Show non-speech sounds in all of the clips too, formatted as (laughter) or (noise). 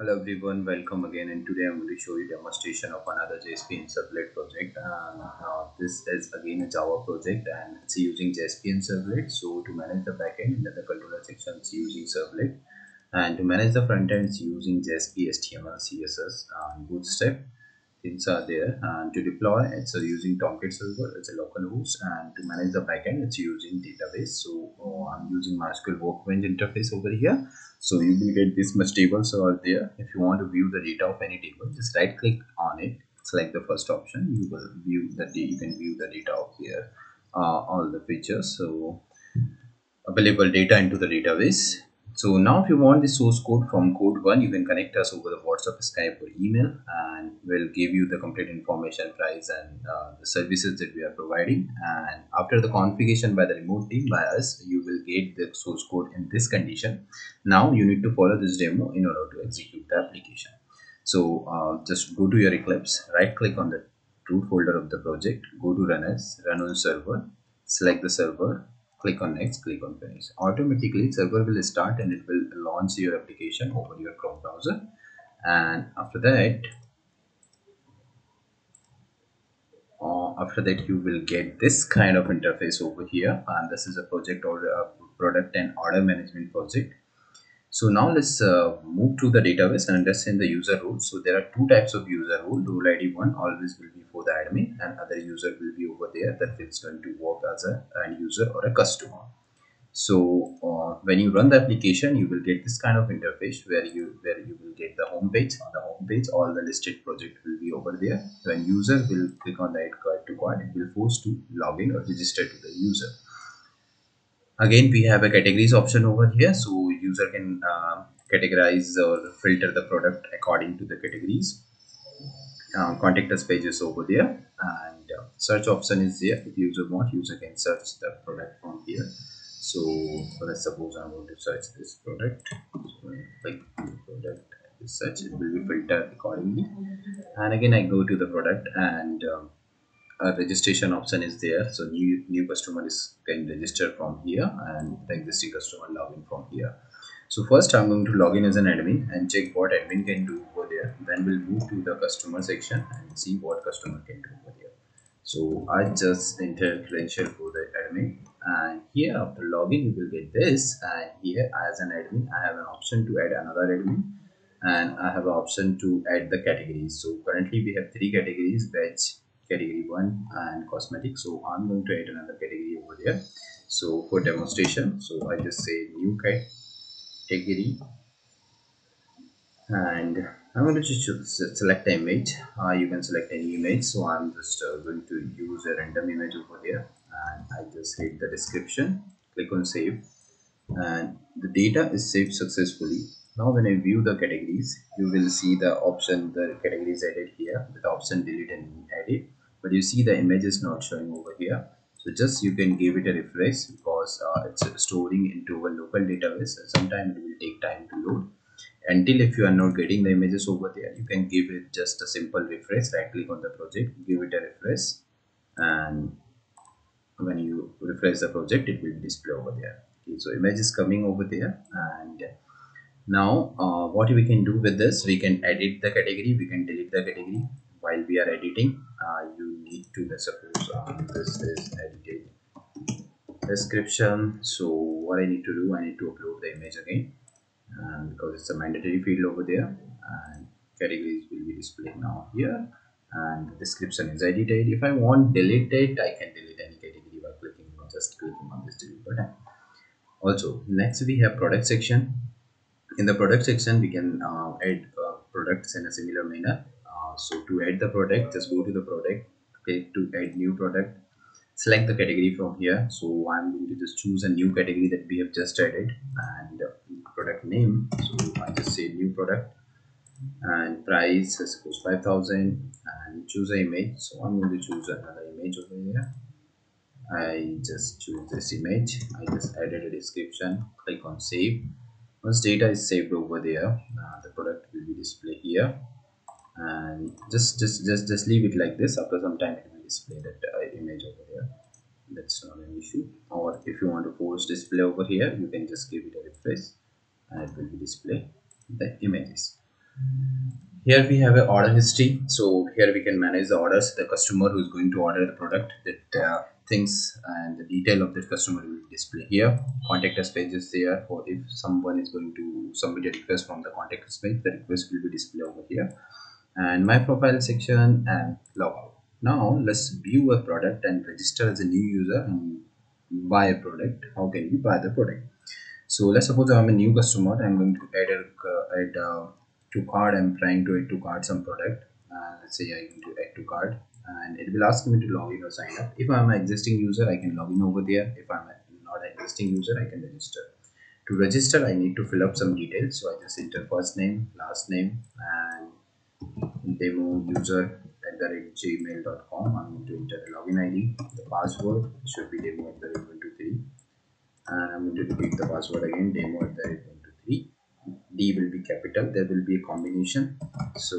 Hello everyone, welcome again. And today I'm going to show you demonstration of another JSP and servlet project. And uh, this is again a Java project and it's using JSP and servlet. So to manage the backend in the controller section it's using servlet. And to manage the front end it's using JSP, HTML, CSS and Bootstrap things are there and to deploy it's uh, using Tomcat server it's a local host and to manage the backend it's using database. So uh, I'm using MySQL Workbench interface over here. So you will get this much tables over there. If you want to view the data of any table just right click on it select the first option. You will view the you can view the data of here uh, all the features. So available data into the database so now if you want the source code from Codebun, you can connect us over the WhatsApp, Skype or email and we'll give you the complete information, price and uh, the services that we are providing. And after the configuration by the remote team by us, you will get the source code in this condition. Now you need to follow this demo in order to execute the application. So uh, just go to your Eclipse, right click on the root folder of the project, go to run as, run on server, select the server click on next click on finish. Automatically server will start and it will launch your application over your chrome browser. And after that uh, after that you will get this kind of interface over here. And this is a project or a product and order management project so now let's uh, move to the database and understand the user role. So there are two types of user role. Role ID one always will be for the admin and other user will be over there that is going to work as a end user or a customer. So uh, when you run the application, you will get this kind of interface where you where you will get the home page. On the home page, all the listed project will be over there. When user will click on the add card to card, it will force to log in or register to the user again we have a categories option over here so user can uh, categorize or filter the product according to the categories. Uh, contact us pages over there and uh, search option is there. If user want user can search the product from here. So let's suppose i'm going to search this product. So click product search it will be filtered accordingly. And again i go to the product and um, a registration option is there. So new new customer is can register from here and the existing customer login from here so first i'm going to log in as an admin and check what admin can do over there. Then we'll move to the customer section and see what customer can do over there. So i just enter credential for the admin and here after login you will get this. And here as an admin i have an option to add another admin and i have an option to add the categories. So currently we have three categories batch category 1 and cosmetic. So i'm going to add another category over there. So for demonstration so i just say new category and i'm going to just select the image. Uh, you can select any image. So i'm just uh, going to use a random image over here. And i just hit the description click on save. And the data is saved successfully. Now when i view the categories you will see the option the categories added here with the option delete and edit but you see the image is not showing over here. So just you can give it a refresh because uh, it's storing into a local database sometimes it will take time to load. Until if you are not getting the images over there you can give it just a simple refresh right click on the project give it a refresh and when you refresh the project it will display over there. Okay so image is coming over there and now uh, what we can do with this we can edit the category we can delete the category while we are editing. Uh, you need to suppose um, this is edited description. So what I need to do I need to upload the image again and because it's a mandatory field over there and categories will be displayed now here and the description is edited. If I want delete it I can delete any category by clicking on just clicking on this delete button. Also next we have product section. In the product section we can uh, add uh, products in a similar manner. So to add the product just go to the product click to add new product select the category from here. So i'm going to just choose a new category that we have just added and product name. So i just say new product and price I suppose 5000 and choose an image. So i'm going to choose another image over here. I just choose this image. I just added a description. Click on save. Once data is saved over there uh, the product will be displayed here. And just just just just leave it like this. After some time display that uh, image over here. That's not an issue. Or if you want to force display over here you can just give it a refresh and it will display the images. Here we have an order history. So here we can manage the orders. The customer who is going to order the product that uh, things and the detail of the customer will display here. Contact us page is there for if someone is going to submit a request from the contact us page the request will be displayed over here. And my profile section and logout now let's view a product and register as a new user and buy a product. How can we buy the product? So let's suppose i'm a new customer i'm going to add a uh, add uh, to cart i'm trying to add to cart some product. Uh, let's say i'm going to add to cart and it will ask me to log in or sign up. If i'm an existing user i can log in over there. If i'm not an existing user i can register. To register i need to fill up some details. So i just enter first name last name and demo user at the gmail.com i'm going to enter the login id the password should be demo at the rate 123 and i'm going to repeat the password again demo at the rate 123 D will be capital. There will be a combination. So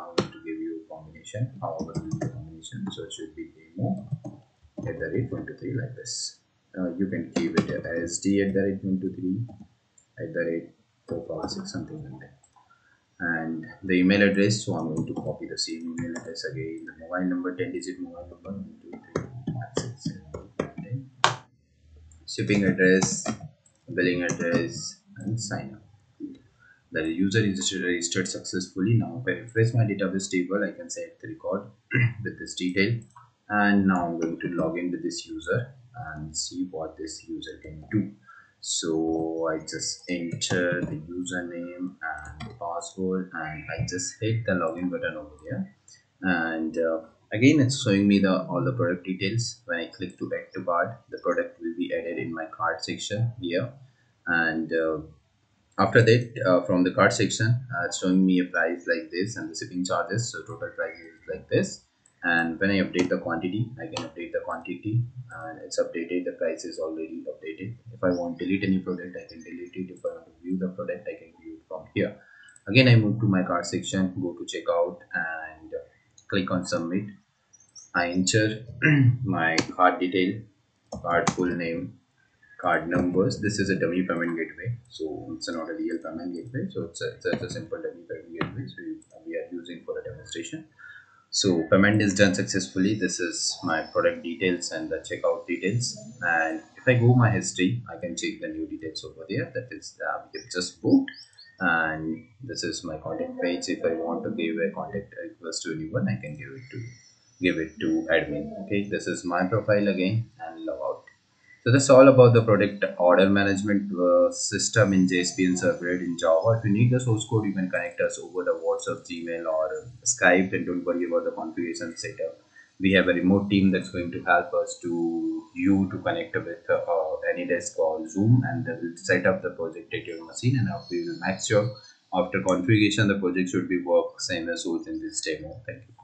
I'm going to give you a combination. However, will be the combination. So it should be demo at the rate 1 to 3 like this. Uh, you can keep it as D at the rate 1 to 3 at the rate 4 power 6 something like that. And the email address. So I'm going to copy the same email address again. The mobile number 10 digit mobile number 1, 2, 3, 5, 6, 7, 8, 10. Shipping address, billing address, and sign up the user is registered successfully now if i refresh my database table i can set the record (clears throat) with this detail and now i'm going to log in with this user and see what this user can do so i just enter the username and password and i just hit the login button over here. And uh, again it's showing me the all the product details. When i click to add to cart the product will be added in my cart section here. And uh, after that uh, from the cart section uh, it's showing me a price like this and the shipping charges. So total price is like this and when i update the quantity i can update the quantity and it's updated the price is already updated. If i want to delete any product i can delete it. If i want to view the product i can view it from here. Again i move to my cart section go to checkout and click on submit. I enter (clears throat) my card detail card full name card numbers. This is a dummy payment gateway. So it's not a real payment gateway. So it's a, it's a, it's a simple dummy payment gateway. So we are using for a demonstration so payment is done successfully. This is my product details and the checkout details. And if i go my history i can check the new details over there. That is uh, we have just booked. And this is my contact page. If i want to give a contact request to anyone i can give it to give it to admin. Okay this is my profile again so that's all about the product order management uh, system in JSP and servlet in Java. If you need the source code, you can connect us over the WhatsApp, Gmail, or Skype, and don't worry about the configuration setup. We have a remote team that's going to help us to you to connect with uh, AnyDesk or Zoom, and they will set up the project at your machine, and we will make sure after configuration the project should be work same as in this demo. Thank you.